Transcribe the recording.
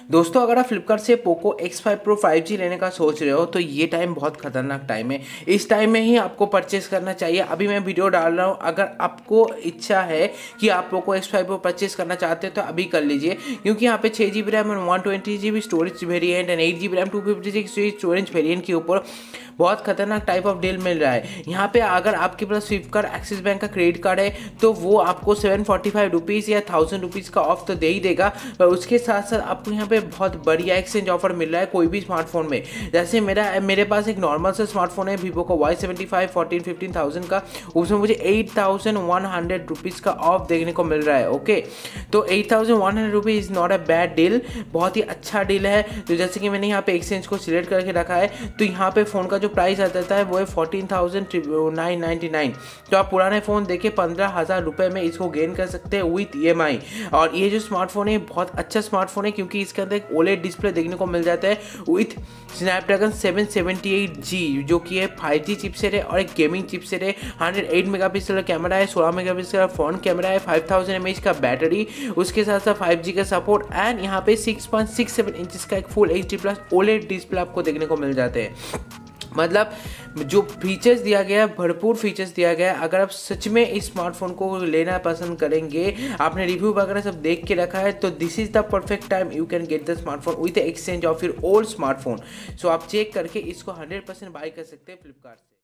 दोस्तों, अगर आप फ्लिपकार्ट से पोको X5 Pro 5G लेने का सोच रहे हो तो ये टाइम बहुत खतरनाक टाइम है। इस टाइम में ही आपको परचेस करना चाहिए। अभी मैं वीडियो डाल रहा हूँ। अगर आपको इच्छा है कि आप पोको X5 Pro परचेस करना चाहते हैं तो अभी कर लीजिए। क्योंकि यहाँ पे छः G B RAM one twenty G B storage variant and eight G B RAM two fifty six storage variant के ऊपर बहुत खतरनाक टाइप ऑफ़ डील मिल रहा है। यहाँ पे अगर आपके पास फ्लिपकार्ट एक्सिस बैंक का क्रेडिट कार्ड है तो वो आपको सेवन फोर्टी फाइव रुपीज़ या थाउज़ेंड रुपीज़ का ऑफ़ तो दे ही देगा। पर उसके साथ साथ आपको यहाँ पे बहुत बढ़िया एक्सचेंज ऑफ़र मिल रहा है कोई भी स्मार्टफ़ोन में। जैसे मेरा, मेरे पास एक नॉर्मल सा स्मार्टफ़ोन है वीवो का Y seventy five fourteen fifteen thousand का। उसमें मुझे eight thousand one hundred rupees का ऑफ़ देखने को मिल रहा है ओके तो eight thousand one hundred rupees is not a bad deal बहुत ही अच्छा डील है। तो जैसे कि मैंने यहाँ पे एक्सचेंज को सिलेक्ट करके रखा है तो यहाँ पे फ़ोन का जो प्राइस आता है वो है fourteen thousand nine ninety nine तो आप पुराने फ़ोन देखे पंद्रह हज़ार रुपये में इसको गेन कर सकते हैं विथ ई और ये जो स्मार्टफ़ोन है बहुत अच्छा स्मार्टफ़ोन है, क्योंकि इसके अंदर एक ओलेड डिस्प्ले देखने को मिल जाता है विथ स्नैपड्रैगन 778G जो कि है 5G चिपसेट है और एक गेमिंग चिपसेट है। 108 मेगापिक्सल का कैमरा है 16 मेगापिक्सल का फ्रंट कैमरा है 5000 mAh का बैटरी उसके साथ साथ 5G का सपोर्ट एंड यहाँ पे 6.67 इंचेस का एक full H D plus OLED display आपको देखने को मिल जाते हैं। मतलब जो फीचर्स दिया गया है, भरपूर फीचर्स दिया गया है। अगर आप सच में इस स्मार्टफ़ोन को लेना पसंद करेंगे, आपने रिव्यू वगैरह सब देख के रखा है तो this is the perfect time you can get the smartphone with exchange of your old smartphone so आप चेक करके इसको हंड्रेड परसेंट बाई कर सकते हैं फ्लिपकार्ट से।